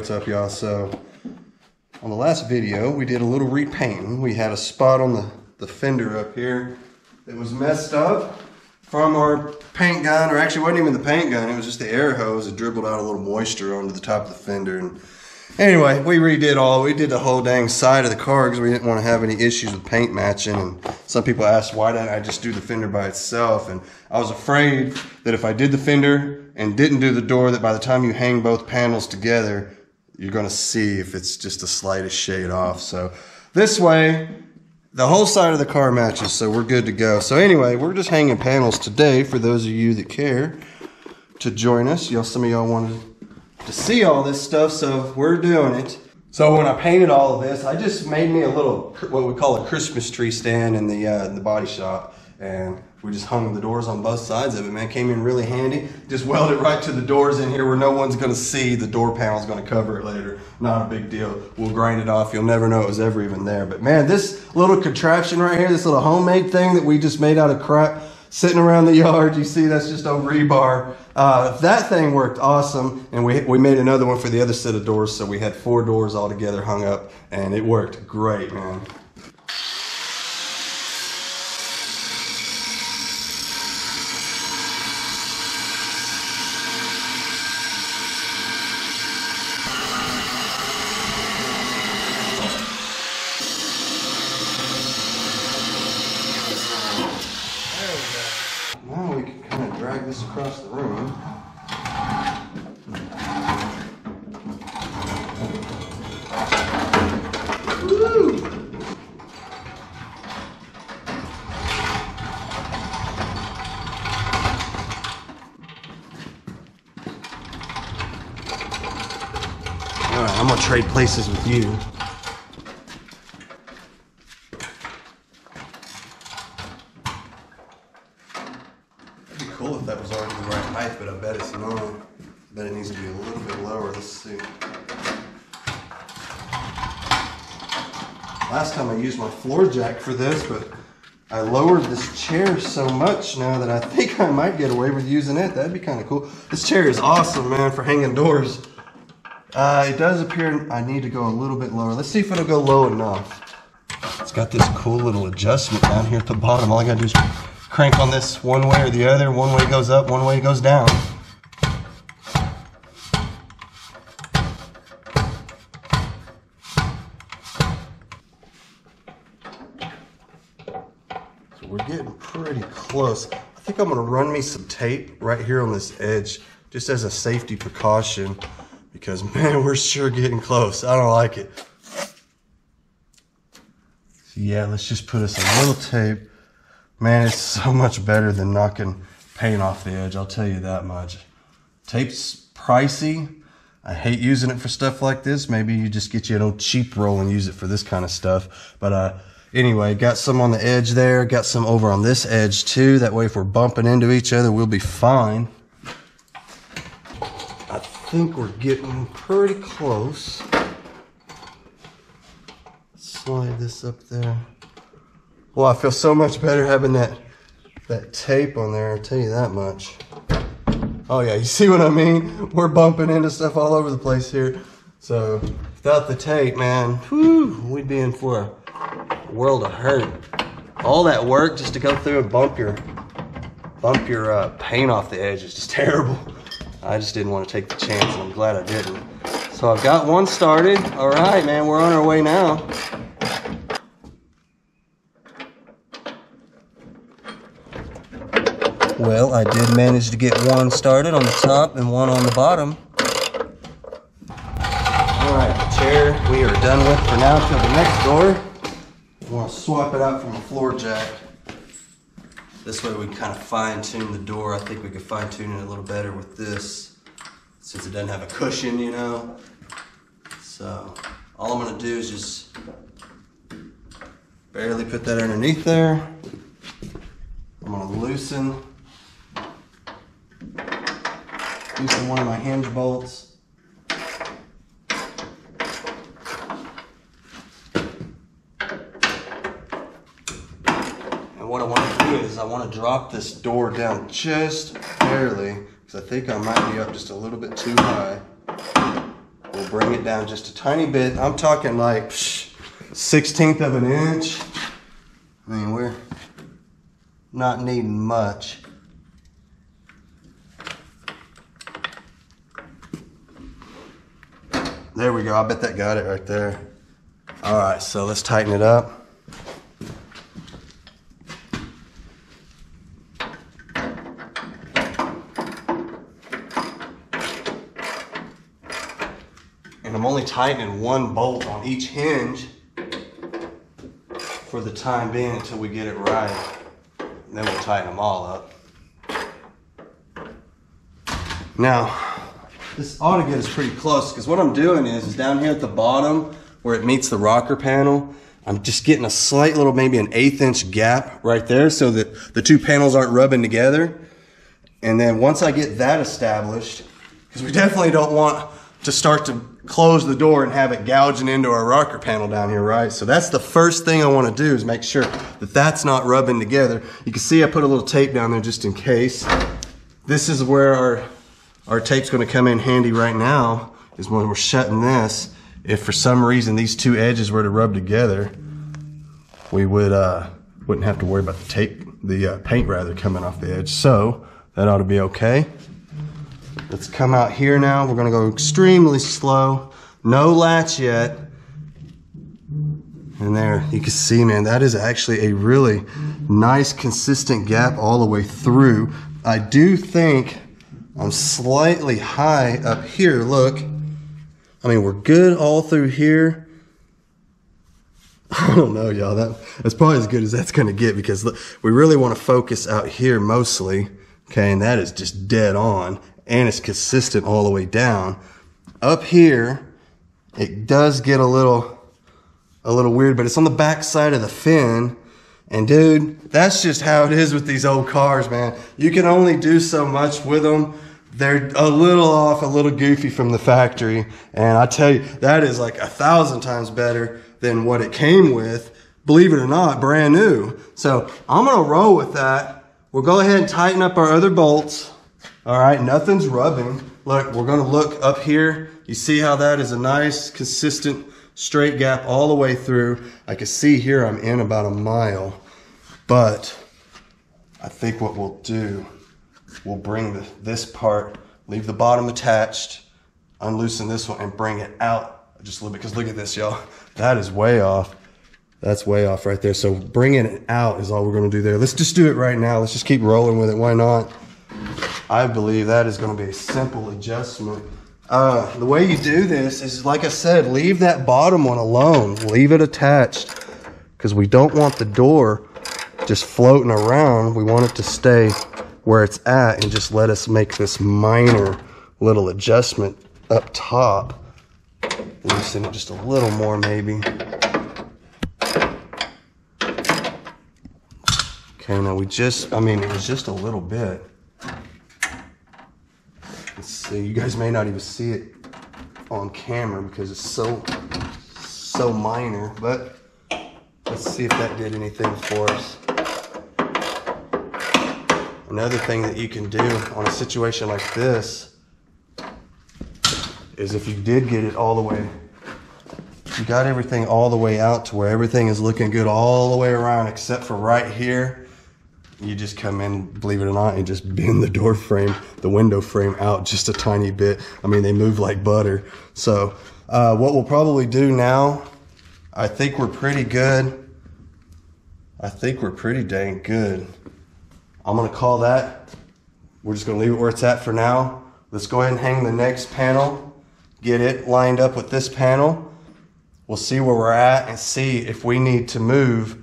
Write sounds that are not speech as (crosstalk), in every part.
What's up, y'all? So, on the last video, we did a little repainting. We had a spot on the, the fender up here that was messed up from our paint gun, or actually wasn't even the paint gun, it was just the air hose that dribbled out a little moisture onto the top of the fender. And anyway, we redid all, we did the whole dang side of the car because we didn't want to have any issues with paint matching. And some people asked, why didn't I just do the fender by itself? And I was afraid that if I did the fender and didn't do the door, that by the time you hang both panels together, you're going to see if it's just the slightest shade off. So this way, the whole side of the car matches, so we're good to go. So anyway, we're just hanging panels today for those of you that care to join us. Y'all, some of y'all wanted to see all this stuff, so we're doing it. So when I painted all of this, I just made me a little what we call a Christmas tree stand in the uh, the body shop, and we just hung the doors on both sides of it. Man, came in really handy. Just welded it right to the doors in here where no one's gonna see. The door panel's gonna cover it later. Not a big deal. We'll grind it off. You'll never know it was ever even there. But man, this little contraption right here, this little homemade thing that we just made out of crap sitting around the yard. You see, that's just a rebar. Uh, that thing worked awesome, and we we made another one for the other set of doors, so we had four doors all together hung up, and it worked great, man. Now we can kind of drag this across the room. Woo! All right, I'm gonna trade places with you. It'd be cool if that was already the right height, but I bet it's not. I bet it needs to be a little bit lower. Let's see. Last time I used my floor jack for this, but I lowered this chair so much now that (laughs) I might get away with using it. That'd be kind of cool. This chair is awesome, man, for hanging doors. Uh, it does appear I need to go a little bit lower. Let's see if it'll go low enough. It's got this cool little adjustment down here at the bottom. All I gotta do is crank on this one way or the other. One way goes up, one way goes down. So we're getting pretty close. Think I'm gonna run me some tape right here on this edge, just as a safety precaution, because (laughs) man, we're sure getting close. I don't like it. So yeah, let's just put us a little tape. Man, it's so much better than knocking paint off the edge, I'll tell you that much. Tape's pricey. I hate using it for stuff like this. Maybe you just get you an old cheap roll and use it for this kind of stuff. But uh, anyway, got some on the edge there. Got some over on this edge too. That way if we're bumping into each other, we'll be fine. I think we're getting pretty close. Slide this up there. Well, I feel so much better having that that tape on there, I'll tell you that much. Oh yeah, you see what I mean? We're bumping into stuff all over the place here. So without the tape, man, whew, we'd be in for a world of hurt. All that work just to go through and bump your bump your uh, paint off the edge is just (laughs) terrible. I just didn't want to take the chance, and I'm glad I didn't. So I've got one started. All right, man, we're on our way now. Well, I did manage to get one started on the top and one on the bottom. All right, the chair we are done with for now till the next door. Want to swap it out from a floor jack. This way we can kind of fine tune the door. I think we could fine tune it a little better with this since it doesn't have a cushion, you know. So all I'm gonna do is just barely put that underneath there. I'm gonna loosen loosen one of my hinge bolts. And what I want to do is I want to drop this door down just barely because I think I might be up just a little bit too high. We'll bring it down just a tiny bit. I'm talking like 16th of an inch. I mean, we're not needing much. There we go. I bet that got it right there. All right, so let's tighten it up. I'm only tightening one bolt on each hinge for the time being until we get it right. And then we'll tighten them all up. Now, this ought to get us pretty close because what I'm doing is, is down here at the bottom where it meets the rocker panel, I'm just getting a slight little, maybe an eighth inch gap right there so that the two panels aren't rubbing together. And then once I get that established, because we definitely don't want to start to close the door and have it gouging into our rocker panel down here, right? So that's the first thing I want to do is make sure that that's not rubbing together. You can see I put a little tape down there just in case. This is where our, our tape's going to come in handy right now is when we're shutting this. If for some reason these two edges were to rub together, we would, uh, wouldn't have to worry about the tape, the uh, paint rather coming off the edge. So that ought to be okay. Let's come out here now. We're gonna go extremely slow. No latch yet. And there, you can see, man, that is actually a really nice, consistent gap all the way through. I do think I'm slightly high up here. Look, I mean, we're good all through here. (laughs) I don't know, y'all. That, that's probably as good as that's gonna get because look, we really wanna focus out here mostly. Okay, and that is just dead on and it's consistent all the way down. Up here, it does get a little, a little weird, but it's on the back side of the fin. And dude, that's just how it is with these old cars, man. You can only do so much with them. They're a little off, a little goofy from the factory. And I tell you, that is like a thousand times better than what it came with. Believe it or not, brand new. So I'm gonna roll with that. We'll go ahead and tighten up our other bolts. All right, nothing's rubbing. Look, we're gonna look up here. You see how that is a nice, consistent, straight gap all the way through. I can see here I'm in about a mile, but I think what we'll do, we'll bring the, this part, leave the bottom attached, unloosen this one and bring it out just a little bit. Cause look at this, y'all. That is way off. That's way off right there. So bringing it out is all we're gonna do there. Let's just do it right now. Let's just keep rolling with it. Why not? I believe that is going to be a simple adjustment. Uh, the way you do this is, like I said, leave that bottom one alone. Leave it attached because we don't want the door just floating around. We want it to stay where it's at and just let us make this minor little adjustment up top. Loosen it just a little more maybe. Okay, now we just, I mean, it was just a little bit. You guys may not even see it on camera because it's so, so minor, but let's see if that did anything for us. Another thing that you can do on a situation like this is if you did get it all the way, you got everything all the way out to where everything is looking good all the way around except for right here you just come in, believe it or not, and just bend the door frame, the window frame out just a tiny bit. I mean, they move like butter. So uh, what we'll probably do now, I think we're pretty good. I think we're pretty dang good. I'm gonna call that. We're just gonna leave it where it's at for now. Let's go ahead and hang the next panel, get it lined up with this panel. We'll see where we're at and see if we need to move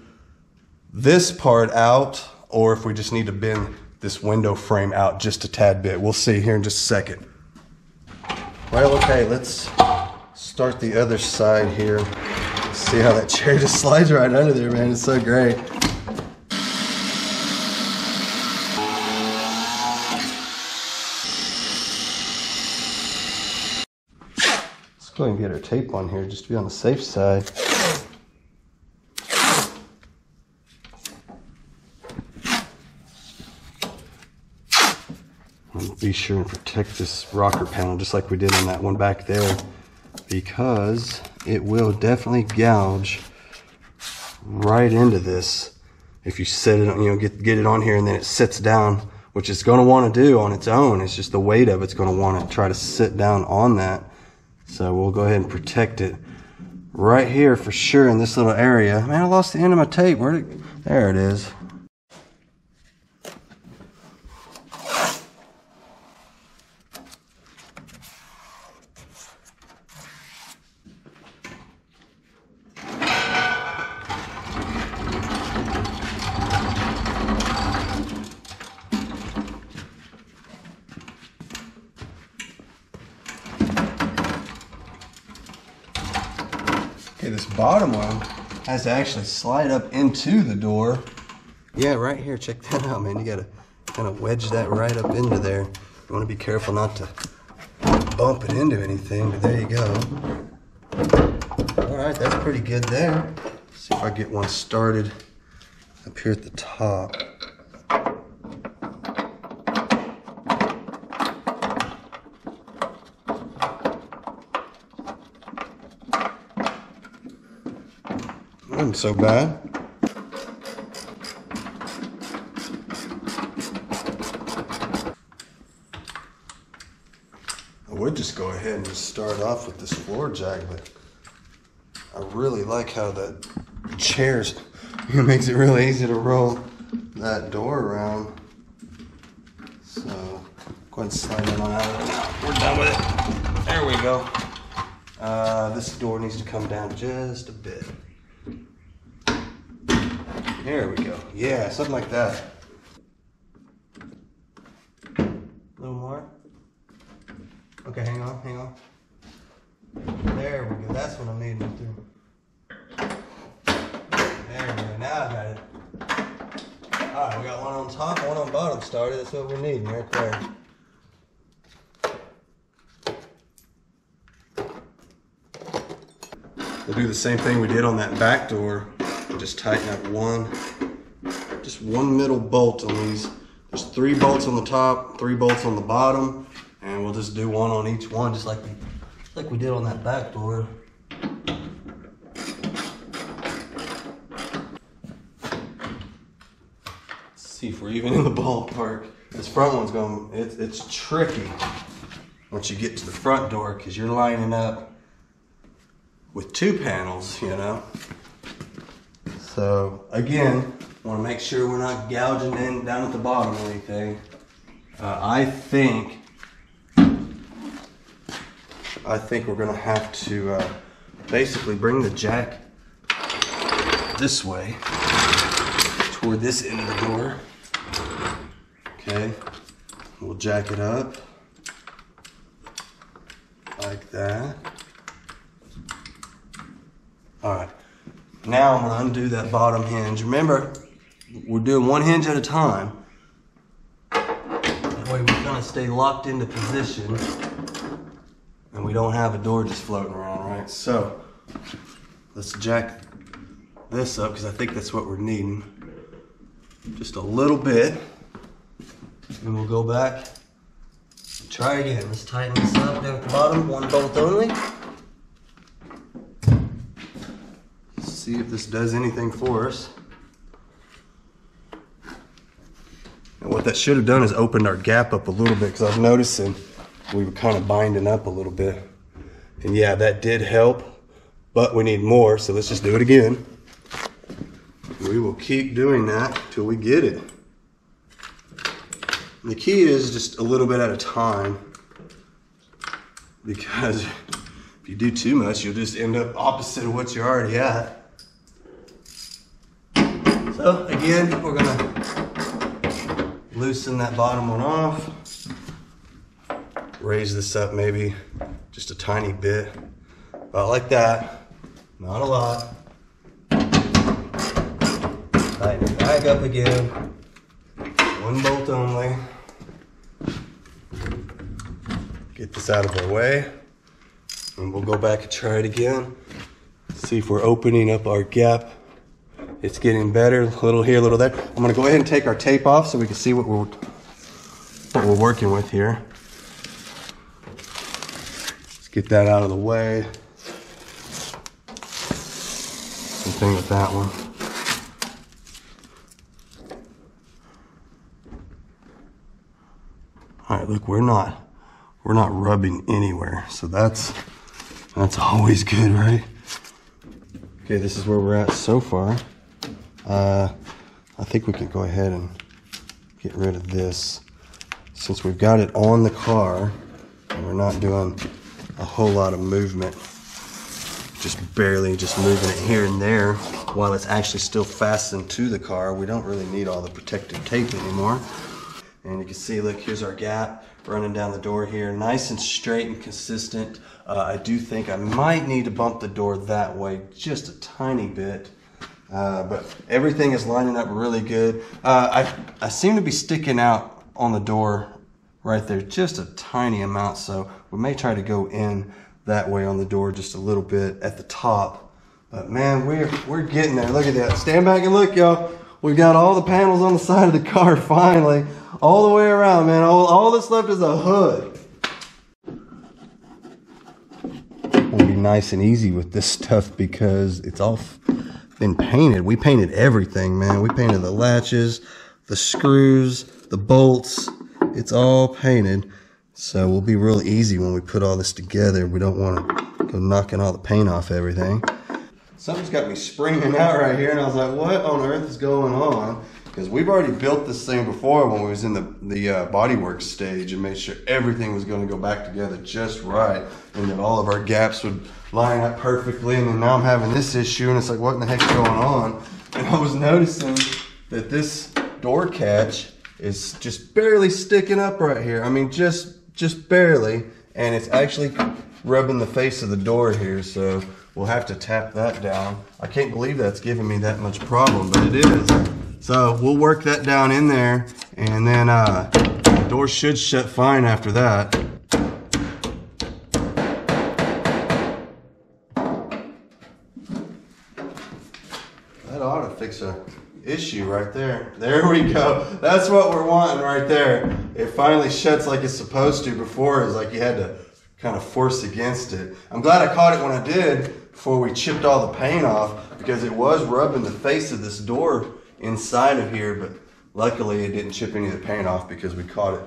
this part out or if we just need to bend this window frame out just a tad bit. We'll see here in just a second. Well, okay, let's start the other side here. See how that (laughs) chair just slides right under there, man. It's so great. Let's go and get our tape on here just to be on the safe side. Be sure and protect this rocker panel just like we did on that one back there. because it will definitely gouge right into this if you set it on, you know, get, get it on here and then it sits down, which it's going to want to do on its own. It's just the weight of it's going to want to try to sit down on that. So we'll go ahead and protect it right here for sure in this little area. Man, I lost the end of my tape. Where did, there it is. Okay, this bottom one has to actually slide up into the door. Yeah, right here, check that out, man. You gotta kind of wedge that right up into there. You wanna be careful not to bump it into anything, but there you go. All right, that's pretty good there. see if I get one started up here at the top. Wasn't so bad. I would just go ahead and just start off with this floor jack, but I really like how that chairs (laughs) it makes it really easy to roll that door around. So go ahead and slide it on out. We're done with it. There we go. Uh, this door needs to come down just a bit. There we go. Yeah, something like that. A little more. Okay, hang on, hang on. There we go. That's what I'm needing to do. There we go. Now I got it. Alright, we got one on top, one on bottom started. That's what we're needing right there. We'll do the same thing we did on that back door. Just tighten up one, just one middle bolt on these. There's three bolts on the top, three bolts on the bottom, and we'll just do one on each one, just like we, like we did on that back door. Let's see if we're even in the ballpark. This front one's going, it's, it's tricky once you get to the front door because you're lining up with two panels, you know. So again, want to make sure we're not gouging in down at the bottom or anything. Uh, I think, I think we're gonna have to uh, basically bring the jack this way toward this end of the door. Okay, we'll jack it up like that. All right. Now I'm gonna undo that bottom hinge. Remember, we're doing one hinge at a time. That way we kind of stay locked into position and we don't have a door just floating around, right? So let's jack this up because I think that's what we're needing. Just a little bit. And we'll go back. Try again. Let's tighten this up down at the bottom, one bolt only. See if this does anything for us. And what that should have done is opened our gap up a little bit because I was noticing we were kind of binding up a little bit. And yeah, that did help, but we need more, so let's just do it again. We will keep doing that till we get it. The key is just a little bit at a time because if you do too much, you'll just end up opposite of what you're already at. So again, we're gonna loosen that bottom one off. Raise this up maybe just a tiny bit, about like that, not a lot. Tighten it back up again, one bolt only. Get this out of our way, and we'll go back and try it again. See if we're opening up our gap it's getting better, a little here, a little there. I'm gonna go ahead and take our tape off so we can see what we're what we're working with here. Let's get that out of the way. Same thing with that one. All right, look, we're not we're not rubbing anywhere, so that's that's always good, right? Okay, this is where we're at so far. Uh, I think we can go ahead and get rid of this. Since we've got it on the car and we're not doing a whole lot of movement just barely just moving it here and there while it's actually still fastened to the car we don't really need all the protective tape anymore. And you can see look here's our gap running down the door here nice and straight and consistent. Uh, I do think I might need to bump the door that way just a tiny bit uh, but everything is lining up really good. Uh, I, I seem to be sticking out on the door right there just a tiny amount, so we may try to go in that way on the door just a little bit at the top. But man, we're, we're getting there. Look at that. Stand back and look, y'all. We've got all the panels on the (laughs) side of the car finally, all the way around, man. All, all that's left is a hood. Will be nice and easy with this stuff because it's all been painted. We painted everything, man. We painted the latches, the screws, the bolts. It's all painted. So we'll be real easy when we put all this together. We don't want to go knocking all the paint off everything. Something's got me springing (laughs) out right here, and I was like, what on earth is going on? Because we've already built this thing before when we was in the, the uh, bodywork stage and made sure everything was going to go back together just right and that all of our gaps would line up perfectly. And then now I'm having this issue, and it's like, what in the heck's going on? And I was noticing that this door catch is just barely sticking up right here. I mean, just just barely, and it's actually rubbing the face of the door here. So we'll have to tap that down. I can't believe that's giving me that much problem, but it is. So we'll work that down in there, and then uh, the door should shut fine after that. That ought to fix a issue right there. There we go. That's what we're wanting right there. It finally shuts like it's supposed to. Before it was like you had to kind of force against it. I'm glad I caught it when I did before we chipped all the paint off because it was rubbing the face of this door inside of here, but luckily it didn't chip any of the paint off because we caught it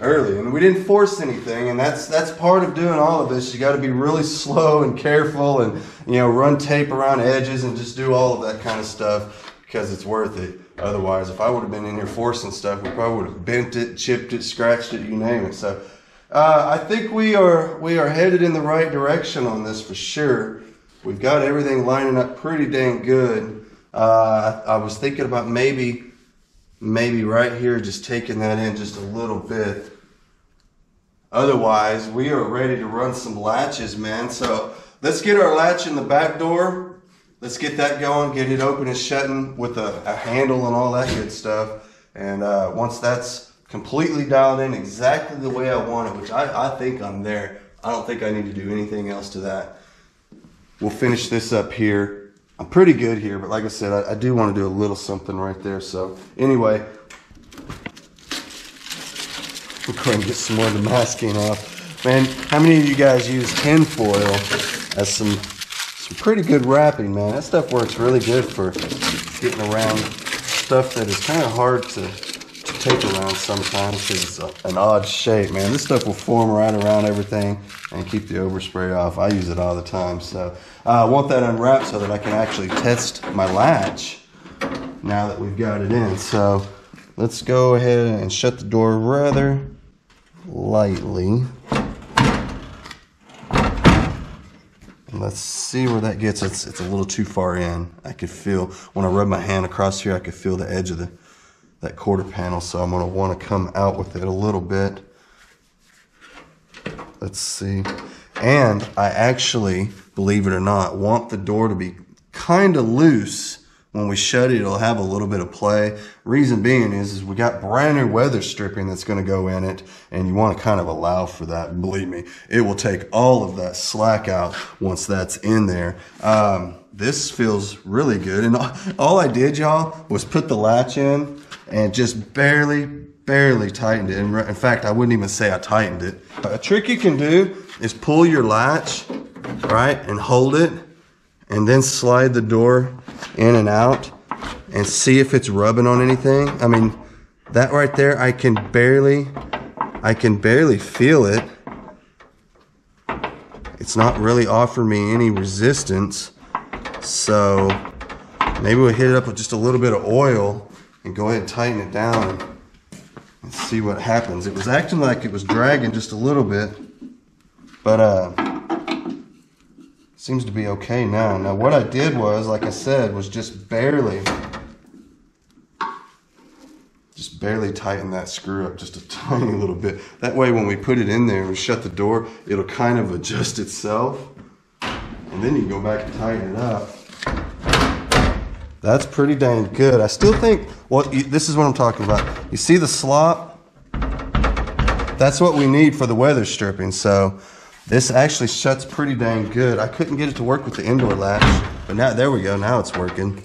early. And we didn't force anything and that's that's part of doing all of this. You got to be really slow and careful and you know run tape around edges and just do all of that kind of stuff because it's worth it. Otherwise if i would have been in here forcing stuff we probably would have bent it chipped it scratched it you name it. So uh, i think we are we are headed in the right direction on this for sure. We've got everything lining up pretty dang good uh, I was thinking about maybe maybe right here, just taking that in just a little bit. Otherwise, we are ready to run some latches, man. So let's get our latch in the back door. Let's get that going, get it open and shutting with a, a handle and all that good stuff. And uh, once that's completely dialed in exactly the way I want it, which I, I think I'm there. I don't think I need to do anything else to that. We'll finish this up here I'm pretty good here, but like I said, I, I do want to do a little something right there. So anyway, we're going to get some more of the masking off. Man, how many of you guys use tinfoil as some some pretty good wrapping, man? That stuff works really good for getting around stuff that is kind of hard to, to take around sometimes because it's a, an odd shape, man. This stuff will form right around everything and keep the overspray off. I use it all the time, so uh, I want that unwrapped so that I can actually test my latch now that we've got it in. So let's go ahead and shut the door rather lightly. And let's see where that gets. It's, it's a little too far in. I could feel, when I rub my hand across here, I could feel the edge of the that quarter panel. So I'm gonna wanna come out with it a little bit. Let's see. And I actually, believe it or not, want the door to be kind of loose. When we shut it, it'll have a little bit of play. Reason being is, is we got brand new weather stripping that's going to go in it, and you want to kind of allow for that. believe me, it will take all of that slack out once that's in there. Um, this feels really good. And all I did, y'all, was put the latch in and just barely barely tightened it. In fact, I wouldn't even say I tightened it. A trick you can do is pull your latch, right, and hold it, and then slide the door in and out and see if it's rubbing on anything. I mean, that right there, I can barely, I can barely feel it. It's not really offering me any resistance. So maybe we'll hit it up with just a little bit of oil and go ahead and tighten it down and see what happens. It was acting like it was dragging just a little bit, but uh, seems to be okay now. Now what I did was, like I said, was just barely, just barely tighten that screw up just a (laughs) tiny little bit. That way when we put it in there and shut the door, it'll kind of adjust itself. And then you go back and tighten it up. That's pretty dang good. I still think, well, this is what I'm talking about. You see the slop? That's what we need for the weather stripping. So this actually shuts pretty dang good. I couldn't get it to work with the indoor latch, but now, there we go. Now it's working.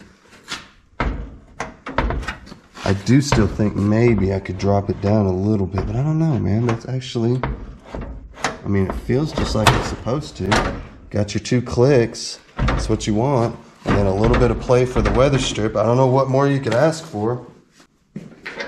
I do still think maybe I could drop it down a little bit, but I don't know, man. That's actually, I mean, it feels just like it's supposed to. Got your two clicks. That's what you want and then a little bit of play for the weather strip. I don't know what more you could ask for.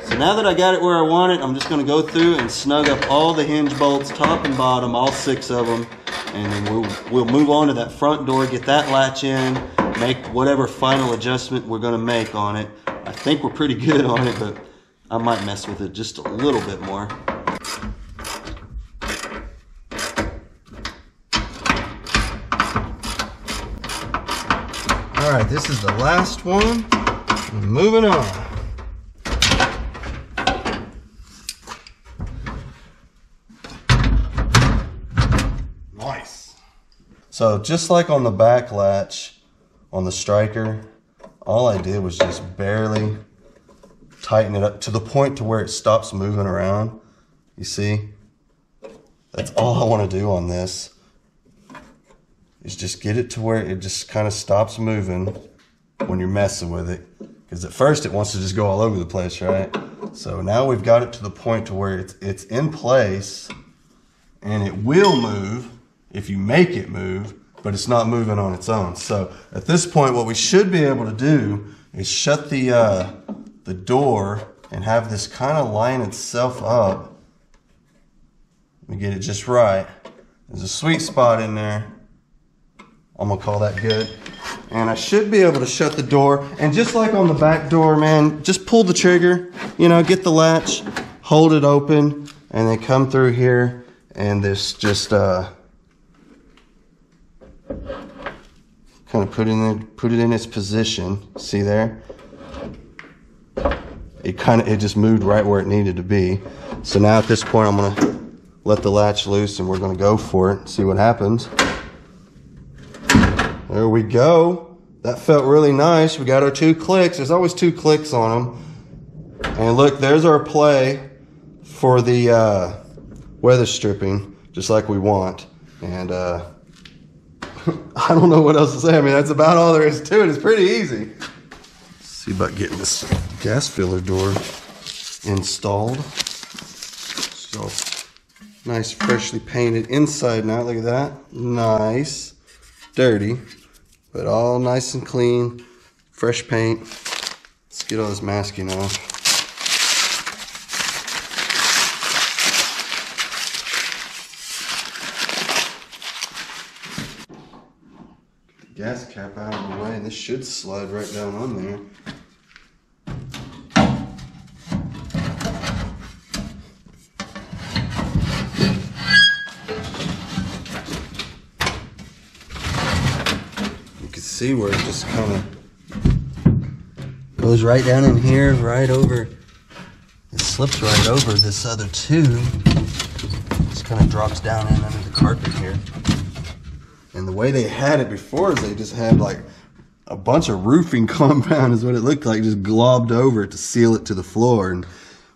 So now that I got it where I want it, I'm just gonna go through and snug up all the hinge bolts, top and bottom, all six of them, and then we'll, we'll move on to that front door, get that latch in, make whatever final adjustment we're gonna make on it. I think we're pretty (laughs) good on it, but I might mess with it just a little bit more. All right, this is the last one. Moving on. Nice. So just like on the back latch on the striker, all I did was just barely tighten it up to the point to where it stops moving around. You see? That's all I want to do on this is just get it to where it just kind of stops moving when you're messing with it. Because at first it wants to just go all over the place, right? So now we've got it to the point to where it's, it's in place and it will move if you make it move, but it's not moving on its own. So at this point, what we should be able to do is shut the, uh, the door and have this kind of line itself up. Let me get it just right. There's a sweet spot in there I'm gonna call that good. And I should be able to shut the door. And just like on the back door, man, just pull the trigger, you know, get the latch, hold it open, and then come through here and this just uh, kind of put in there, put it in its position. See there? It kind of it just moved right where it needed to be. So now at this point, I'm gonna let the latch loose and we're gonna go for it. See what happens. There we go. That felt really nice. We got our two clicks. There's always two clicks on them. And look, there's our play for the uh, weather stripping, just like we want. And uh, (laughs) I don't know what else to say. I mean, that's about all there is to it. It's pretty easy. Let's see about getting this gas filler door installed. So nice, freshly painted inside now. Look at that. Nice. Dirty but all nice and clean, fresh paint. Let's get all this masking off. Get the gas cap out of the way and this should slide right down on there. See where it just kind of goes right down in here, right over. It slips right over this other tube. Just kind of drops down in under the carpet here. And the way they had it before is they just had like a bunch of roofing (laughs) compound is what it looked like, just globbed over to seal it to the floor. And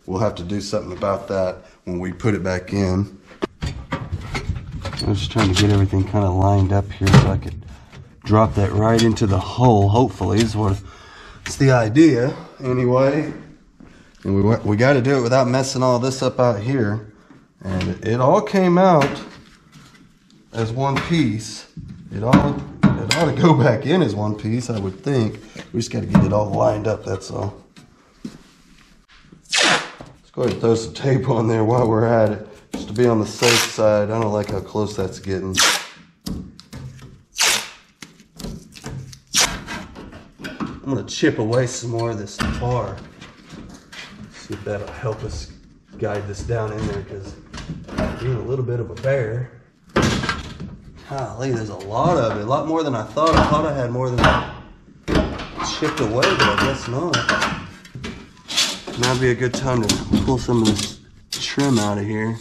we'll have to do something about that when we put it back in. I was just trying to get everything kind of lined up here so I could drop that right into the hole, hopefully, is what it's the idea. Anyway, And we, we got to do it without messing all this up out here. And it all came out as one piece. It all it ought to go back in as one piece, I would think. We just got to get it all lined up. That's all. Let's go ahead and throw some tape on there while we're at it, just to be on the safe side. I don't like how close that's getting. I'm gonna chip away some more of this tar. See if that'll help us guide this down in there because being a little bit of a bear. Golly, there's a lot of it, a lot more than I thought. I thought I had more than I chipped away, but I guess not. Now'd be a good time to pull some of this trim out of here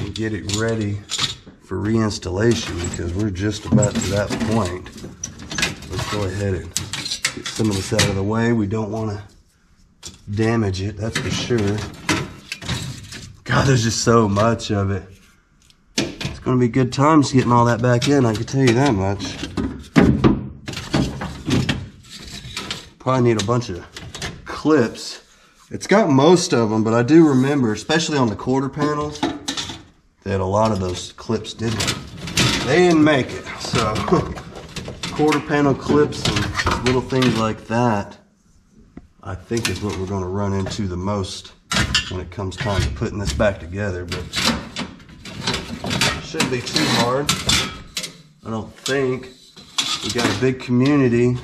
and get it ready for reinstallation because we're just about to that point. Let's go ahead and get some of this out of the way. We don't want to damage it, that's for sure. God, there's just so much of it. It's gonna be good times getting all that back in, I can tell you that much. Probably need a bunch of clips. It's got most of them, but I do remember, especially on the quarter panels, that a lot of those clips didn't, they didn't make it. So, (laughs) quarter panel clips and little things like that, I think is what we're gonna run into the most when it comes time to putting this back together, but shouldn't be too hard. I don't think. We got a big community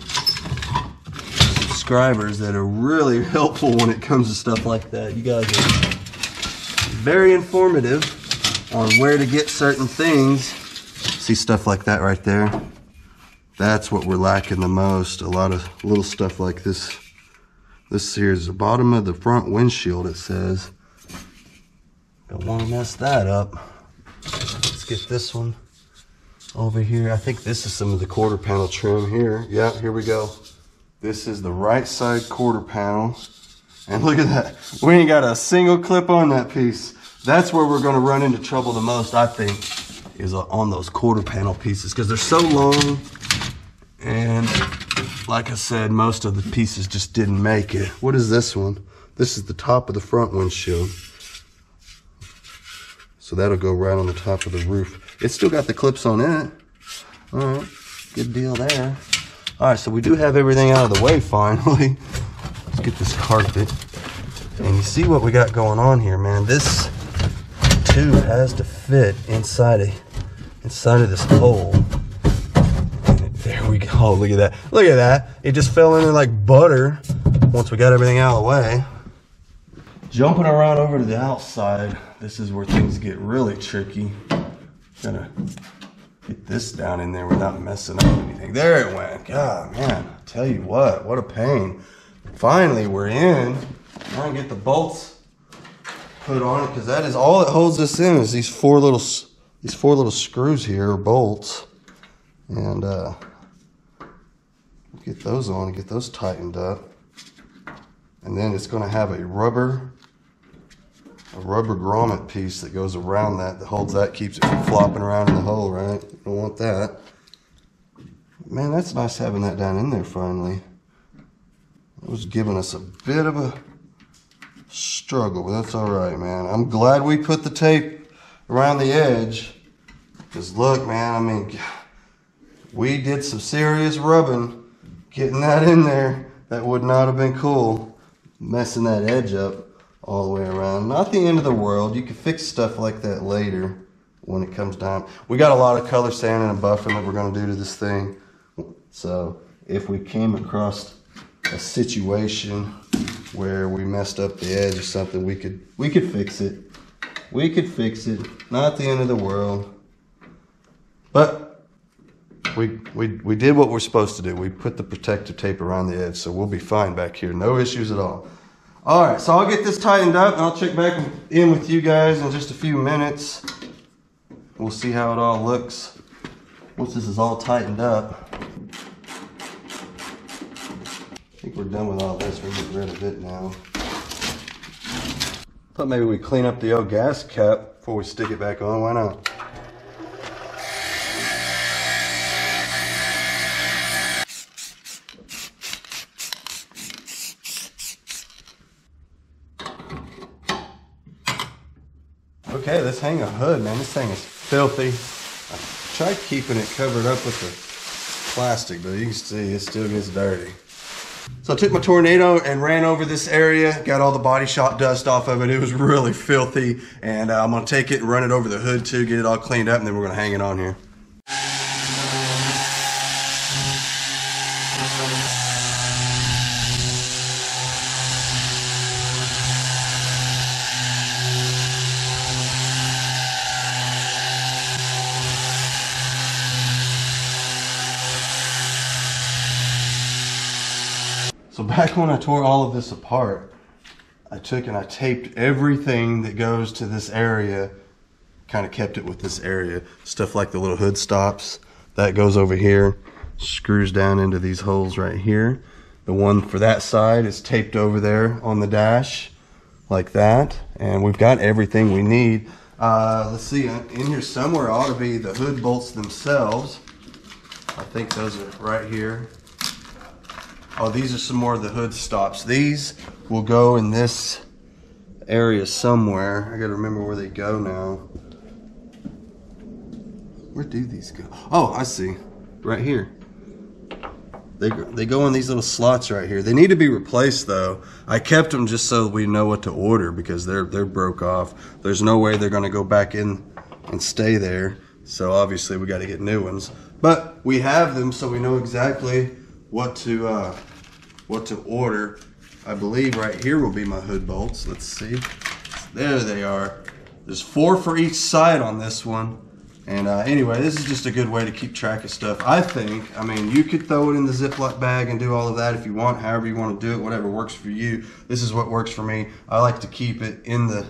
subscribers that are really (laughs) helpful when it comes to stuff like that. You guys are very informative on where to get certain things. See stuff like that right there? That's what we're lacking the most. A lot of little stuff like this. This here is the bottom of the front windshield, it says. Don't want to mess that up. Let's get this one over here. I think this is some of the quarter panel trim here. Yeah, here we go. This is the right side quarter panel. And look at that. We ain't got a single clip on that piece. That's where we're going to run into trouble the most, I think, is on those quarter panel pieces because they're so long. And like I said, most of the pieces just didn't make it. What is this one? This is the top of the front windshield. So that'll go right on the top of the roof. It's still got the clips on it. All right, good deal there. All right, so we do have everything out of the way finally. Let's get this carpet. And you see what we got going on here, man. This tube has to fit inside of, inside of this hole. Oh, look at that. Look at that. It just fell in there like butter once we got everything out of the way. Jumping around over to the outside, this is where things get really tricky. Gotta get this down in there without messing up anything. There it went. God, man, I tell you what, what a pain. Finally, we're in. i Now I get the bolts put on it because that is all that holds this in is these four little these four little screws here, or bolts, and uh, get those on, get those tightened up, and then it's going to have a rubber a rubber grommet piece that goes around that that holds that, keeps it from flopping around in the hole, right? You don't want that. Man, that's nice having that down in there finally. It was giving us a bit of a struggle, but that's all right, man. I'm glad we put the tape around the edge. Because look, man, I mean, we did some serious rubbing getting that in there. That would not have been cool, messing that edge up all the way around. Not the end of the world. You can fix stuff like that later when it comes down. We got a lot of color sanding and buffing that we're going to do to this thing. So if we came across a situation where we messed up the edge or something, we could we could fix it. We could fix it. Not the end of the world. But we, we, we did what we're supposed to do. We put the protective tape around the edge, so we'll be fine back here. No issues at all. All right, so I'll get this tightened up and I'll check back in with you guys in just a few minutes. We'll see how it all looks once this is all tightened up. I think we're done with all this. We're getting rid of it now. Thought maybe we clean up the old gas cap before we stick it back on. Why not? Hang a hood, man. This thing is filthy. I tried keeping it covered up with the plastic, but you can see it still gets dirty. So I took my Tornador and ran over this area, got all the body shop dust off of it. It was really filthy, and uh, I'm gonna take it and run it over the hood too, get it all cleaned up, and then we're gonna hang it on here. So back when I tore all of this apart, I took and I taped everything that goes to this area, kind of kept it with this area. Stuff like the little hood stops, that goes over here, screws down into these holes right here. The one for that side is taped over there on the dash, like that. And we've got everything we need. Uh, let's see, in here somewhere ought to be the hood bolts themselves. I think those are right here. Oh, these are some more of the hood stops. These will go in this area somewhere. I gotta remember where they go now. Where do these go? Oh, I see. Right here. They, they go in these little slots right here. They need to be replaced though. I kept them just so we know what to order because they're they're broke off. There's no way they're gonna go back in and stay there. So obviously we got to get new ones. But we have them so we know exactly what to uh, what to order. I believe right here will be my hood bolts. Let's see. There they are. There's four for each side on this one. And uh, anyway, this is just a good way to keep track of stuff. I think, I mean, you could throw it in the Ziploc bag and do all of that if you want, however you want to do it, whatever works for you. This is what works for me. I like to keep it in the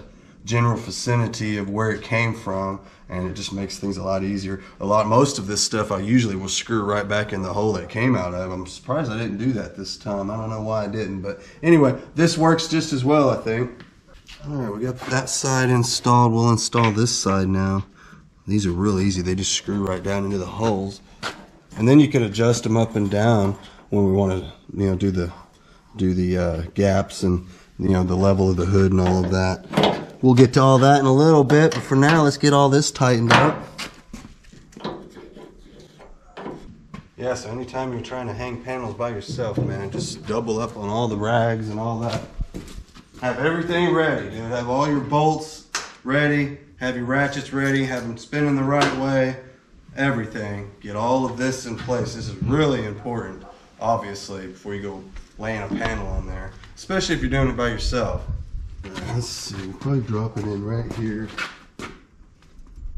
general vicinity of where it came from and it just makes things a lot easier. A lot, most of this stuff I usually will screw right back in the hole that came out of. I'm surprised I didn't do that this time. I don't know why I didn't, but anyway, this works just as well, I think. All right, we got that side installed. We'll install this side now. These are real easy. They just screw right down into the holes. And then you can adjust them up and down when we want to, you know, do the do the uh, gaps and you know the level of the hood and all of that. We'll get to all that in a little bit, but for now, let's get all this tightened up. Yeah, so anytime you're trying to hang panels by yourself, man, just double up on all the rags and all that. Have everything ready, dude. Have all your bolts ready. Have your ratchets ready. Have them spinning the right way. Everything. Get all of this in place. This is really important, obviously, before you go laying a panel on there, especially if you're doing it by yourself. Let's see. We'll probably drop it in right here.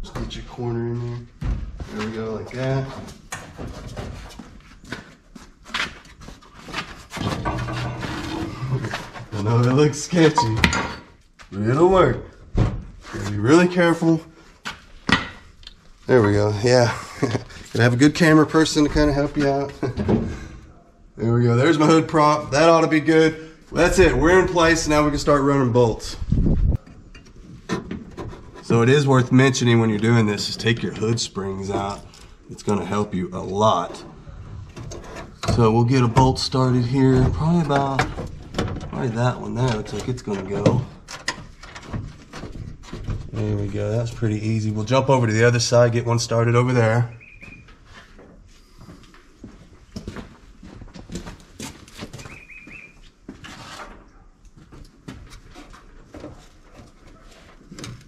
Just get your corner in there. There we go, like that. (laughs) I know it looks sketchy, but it'll work. Gotta be really careful. There we go. Yeah. (laughs) Gotta have a good camera person to kind of help you out. (laughs) there we go. There's my hood prop. That ought to be good. That's it. We're in place. Now we can start running bolts. So it is worth mentioning when you're doing this is take your hood springs out. It's going to help you a lot. So we'll get a bolt started here. Probably about, probably that one there. Looks like it's going to go. There we go. That's pretty easy. We'll jump over to the other side, get one started over there.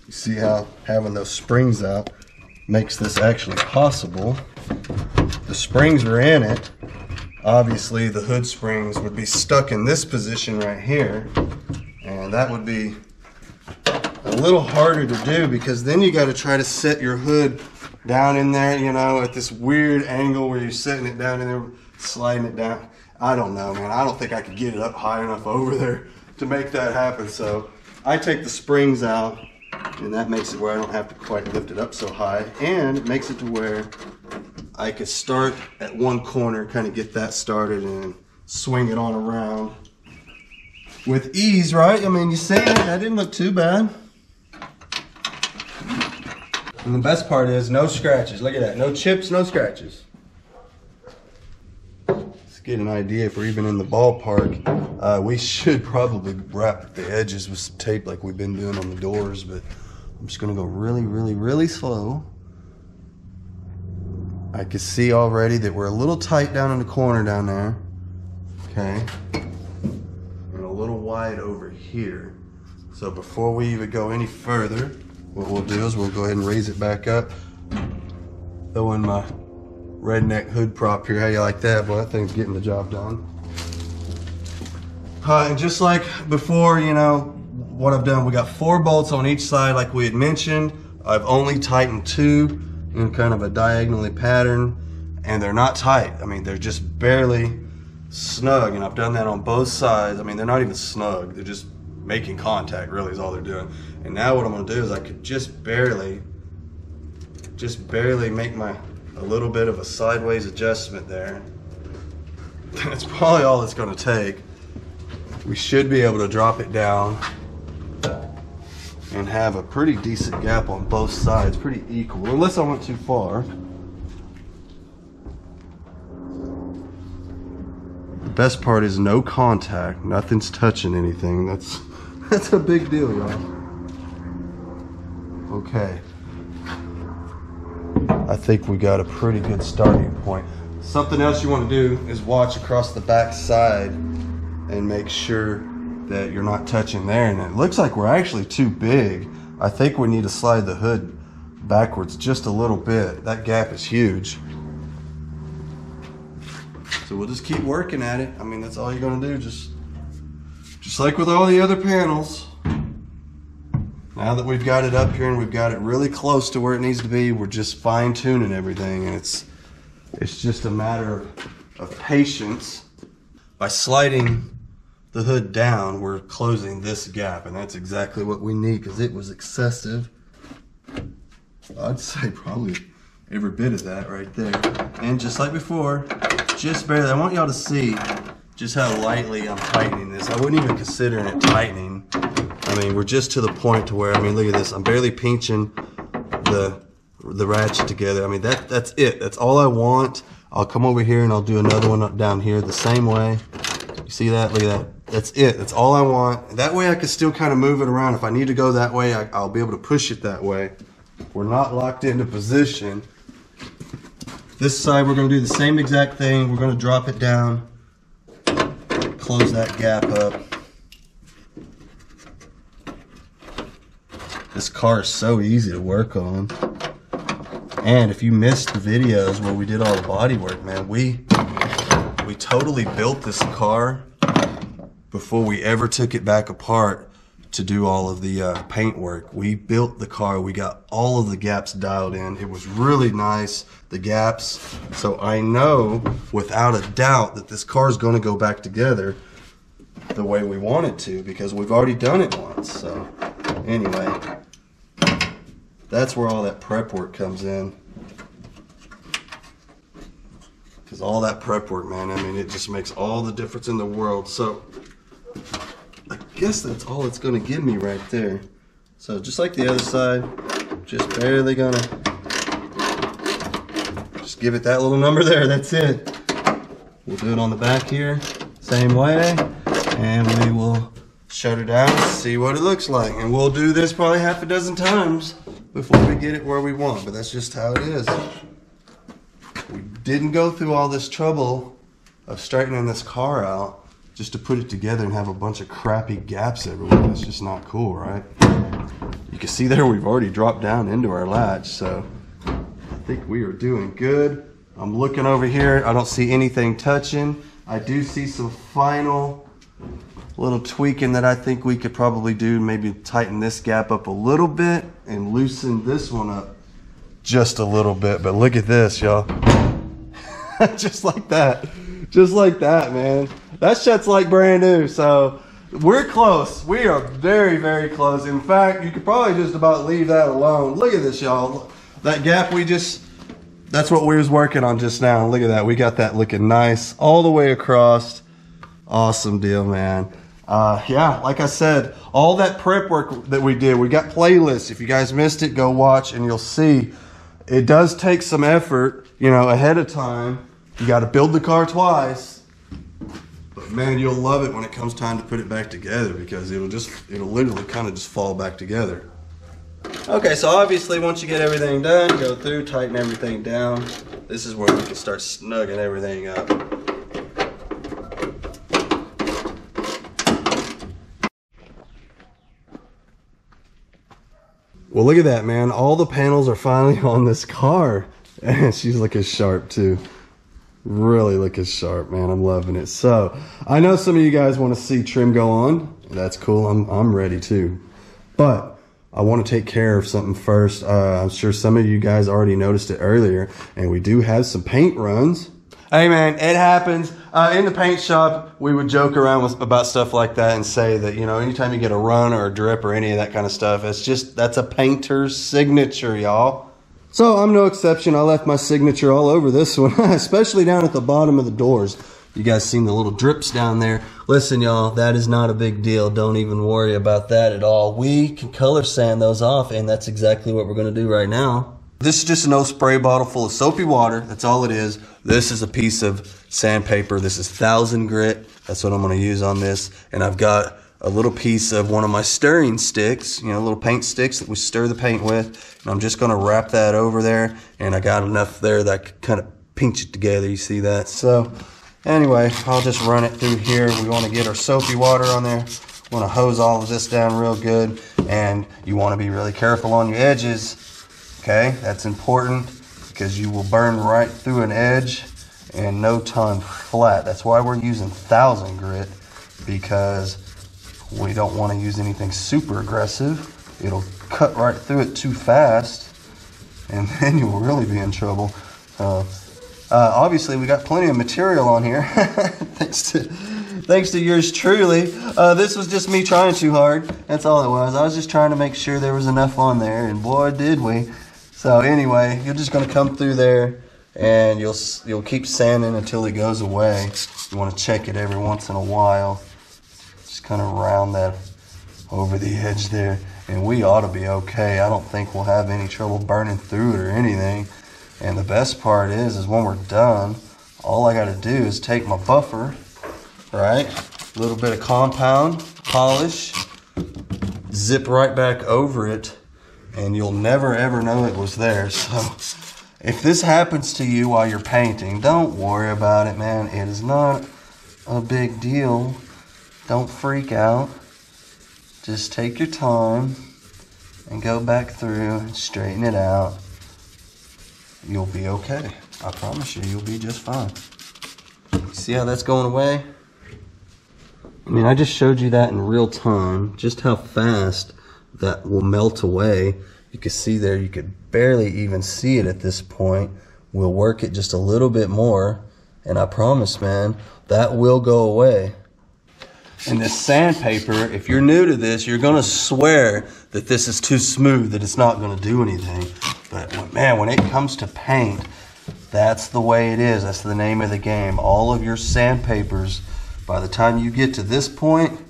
You see how having those springs out makes this actually possible. The springs are in it. Obviously, the hood springs would be stuck in this position right here, and that would be a little harder to do because then you got to try to set your hood down in there, you know, at this weird angle where you're setting it down in there, sliding it down. I don't know, man. I don't think I could get it up high enough over there to make that happen. So I take the springs out, and that makes it where I don't have to quite lift it up so high, and it makes it to where I could start at one corner, kind of get that started, and swing it on around with ease, right? I mean, you see, that didn't look too bad. And the best part is no scratches. Look at that. No chips, no scratches. Get an idea if we're even in the ballpark. Uh, we should probably wrap the edges with some tape like we've been doing on the doors, but I'm just gonna go really, really, really slow. I can see already that we're a little tight down in the corner down there. Okay. And a little wide over here. So before we even go any further, what we'll do is we'll go ahead and raise it back up. Throw in my redneck hood prop here. How you like that? Well, that thing's getting the job done. Uh, and just like before, you know, what I've done, we got four bolts on each side like we had mentioned. I've only tightened two in kind of a diagonally pattern and they're not tight. I mean, they're just barely snug and I've done that on both sides. I mean, they're not even snug. They're just making contact really is all they're doing. And now what I'm gonna do is I could just barely, just barely make my, a little bit of a sideways adjustment there. (laughs) That's probably all it's gonna take. We should be able to drop it down and have a pretty decent gap on both sides, pretty equal, unless I went too far. The best part is no contact, nothing's touching anything. That's (laughs) that's a big deal, y'all. Okay. I think we got a pretty good starting point. Something else you want to do is watch across the back side and make sure that you're not touching there. And it looks like we're actually too big. I think we need to slide the hood backwards just a little bit. That gap is huge. So we'll just keep working at it. I mean, that's all you're gonna do. Just, just like with all the other panels. Now that we've got it up here and we've got it really close to where it needs to be, we're just fine tuning everything. And it's, it's just a matter of patience. By sliding the hood down, we're closing this gap, and that's exactly what we need because it was excessive. I'd say probably every bit of that right there. And just like before, just barely, I want y'all to see just how lightly I'm tightening this. I wouldn't even consider it tightening. I mean, we're just to the point to where, I mean, look at this. I'm barely pinching the the ratchet together. I mean, that that's it. That's all I want. I'll come over here and I'll do another one up down here the same way. You see that? Look at that. That's it. That's all I want. That way I can still kind of move it around. If I need to go that way, I, will be able to push it that way. We're not locked into position. This side, we're going to do the same exact thing. We're going to drop it down, close that gap up. This car is so easy to work on. And if you missed the videos where we did all the body work, man, we we totally built this car before we ever took it back apart to do all of the uh, paint work. We built the car, we got all of the gaps dialed in. It was really nice, the gaps. So I know without a doubt that this car is gonna go back together the way we want it to because we've already done it once. So anyway, that's where all that prep work comes in. Because all that prep work, man, I mean, it just makes all the difference in the world. So I guess that's all it's gonna give me right there. So just like the other side, just barely gonna, just give it that little number there, that's it. We'll do it on the back here, same way, and we will shut it down, see what it looks like. And we'll do this probably half a dozen times before we get it where we want, but that's just how it is. We didn't go through all this trouble of straightening this car out just to put it together and have a bunch of crappy gaps everywhere. That's just not cool, right? You can see there we've already dropped down into our latch, so I think we are doing good. I'm looking over here. I don't see anything touching. I do see some final little tweaking that I think we could probably do. Maybe tighten this gap up a little bit and loosen this one up just a little bit. But look at this, y'all. (laughs) just like that. Just like that, man. That shit's like brand new. So we're close. We are very, very close. In fact, you could probably just about leave that alone. Look at this, y'all. That gap we just, that's what we was working on just now. Look at that. We got that looking nice all the way across. Awesome deal, man. Uh, yeah, like I said, all that prep work that we did, we got playlists. If you guys missed it, go watch and you'll see. It does take some effort, you know, ahead of time you got to build the car twice. But man, you'll love it when it comes time to put it back together because it'll just, it'll literally kind of just fall back together. Okay, so obviously once you get everything done, go through, tighten everything down. This is where we can start snugging everything up. Well, look at that, man. All the panels are finally (laughs) on this car. And she's looking sharp, too. Really looking sharp, man. I'm loving it. So, I know some of you guys want to see trim go on. That's cool. I'm, I'm ready, too. But, I want to take care of something first. Uh, I'm sure some of you guys already noticed it earlier. And we do have some paint runs. Hey, man, it happens. Uh, in the paint shop, we would joke around with, about stuff like that and say that, you know, anytime you get a run or a drip or any of that kind of stuff, it's just, that's a painter's signature, y'all. So I'm no exception. I left my signature all over this one, (laughs) especially down at the bottom of the doors. You guys seen the little drips down there. Listen, y'all, that is not a big deal. Don't even worry about that at all. We can color sand those off, and that's exactly what we're going to do right now. This is just an old spray bottle full of soapy water. That's all it is. This is a piece of sandpaper. This is thousand grit. That's what I'm going to use on this. And I've got a little piece of one of my stirring sticks, you know, little paint sticks that we stir the paint with. And I'm just going to wrap that over there. And I got enough there that I could kind of pinch it together. You see that? So anyway, I'll just run it through here. We want to get our soapy water on there. want to hose all of this down real good. And you want to be really careful on your edges Okay, that's important because you will burn right through an edge in no time flat. That's why we're using thousand grit because we don't want to use anything super aggressive. It'll cut right through it too fast and (laughs) then you will really be in trouble. Uh, uh, obviously, we got plenty of material on here. (laughs) thanks to thanks to yours truly. Uh, this was just me trying too hard. That's all it was. I was just trying to make sure there was enough on there, and boy, did we. So anyway, you're just gonna come through there and you'll you'll keep sanding until it goes away. You want to check it every once in a while. Just kind of round that over the edge there. And we ought to be okay. I don't think we'll have any trouble burning through it or anything. And the best part is, is when we're done, all I got to do is take my buffer, right? A little bit of compound, polish, zip right back over it and you'll never ever know it was there. (laughs) So if this happens to you while you're painting, don't worry about it, man. It is not a big deal. Don't freak out. Just take your time and go back through and straighten it out. You'll be okay. I promise you, you'll be just fine. See how that's going away? I mean, I just showed you that in real time, just how fast that will melt away. You can see there, you could barely even see it at this point. We'll work it just a little bit more, and I promise, man, that will go away. And this sandpaper, if you're new to this, you're gonna swear that this is too smooth, that it's not gonna do anything. But man, when it comes to paint, that's the way it is. That's the name of the game. All of your sandpapers, by the time you get to this point,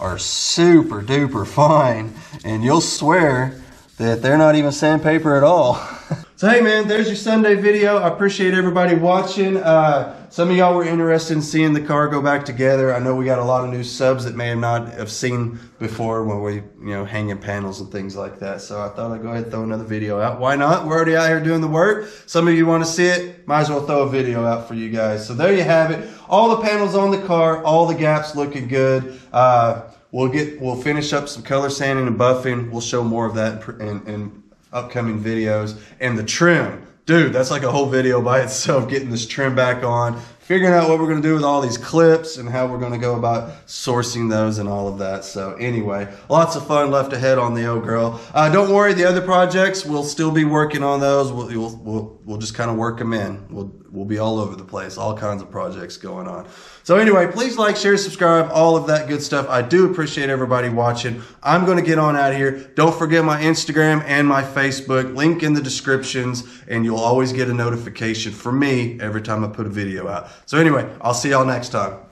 are super duper fine and you'll swear that they're not even sandpaper at all. (laughs) so hey man, there's your Sunday video. I appreciate everybody watching. Uh, some of y'all were interested in seeing the car go back together. I know we got a lot of new subs that may have not have seen before when we, you know, hanging panels and things like that. So I thought I'd go ahead and throw another video out. Why not? We're already out here doing the work. Some of you want to see it. Might as well throw a video out for you guys. So there you have it. All the panels on the car, all the gaps looking good. Uh, We'll get we'll finish up some color sanding and buffing. We'll show more of that in, in upcoming videos. And the trim, dude, that's like a whole video by itself. Getting this trim back on, figuring out what we're gonna do with all these clips and how we're gonna go about sourcing those and all of that. So anyway, lots of fun left ahead on the old girl. Uh, don't worry, the other projects we'll still be working on those. We'll we'll we'll, we'll just kind of work them in. We'll we'll be all over the place. All kinds of projects going on. So anyway, please like, share, subscribe, all of that good stuff. I do appreciate everybody watching. I'm going to get on out of here. Don't forget my Instagram and my Facebook. Link in the descriptions, and you'll always get a notification from me every time I put a video out. So anyway, I'll see y'all next time.